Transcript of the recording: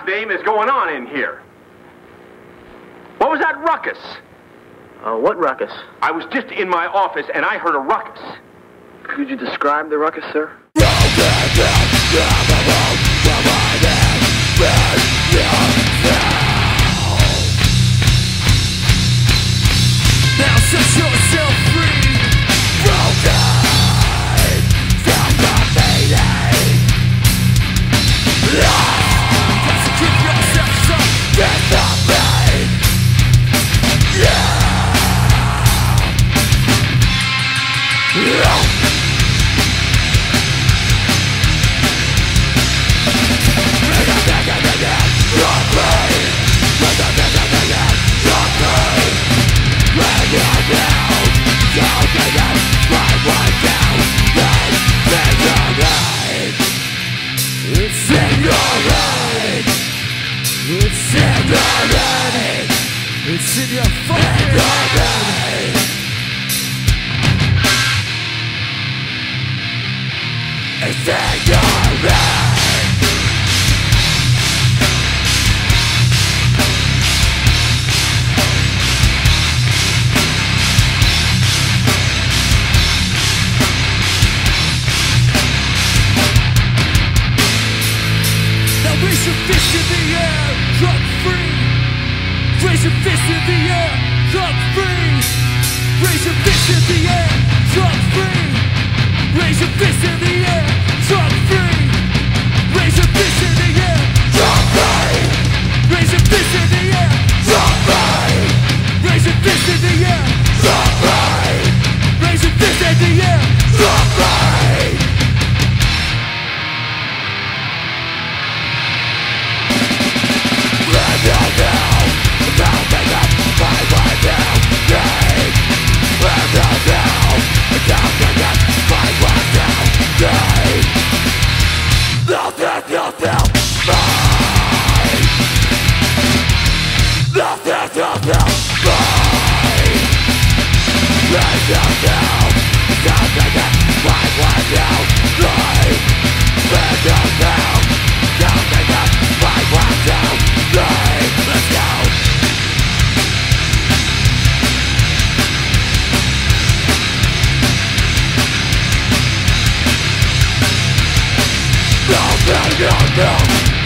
God's name is going on in here? What was that ruckus? Uh, what ruckus? I was just in my office and I heard a ruckus. Could you describe the ruckus, sir? Now set yourself It's in your head. It's in your head. It's in your fucking head. It's in your head. In the air, drop free. Raise your fist in the air, free. Raise your fist in the air, free. Raise your fist in the air, free. Raise your fist in the air, drop free. Raise your fist in the air, Let's No, no, no, no.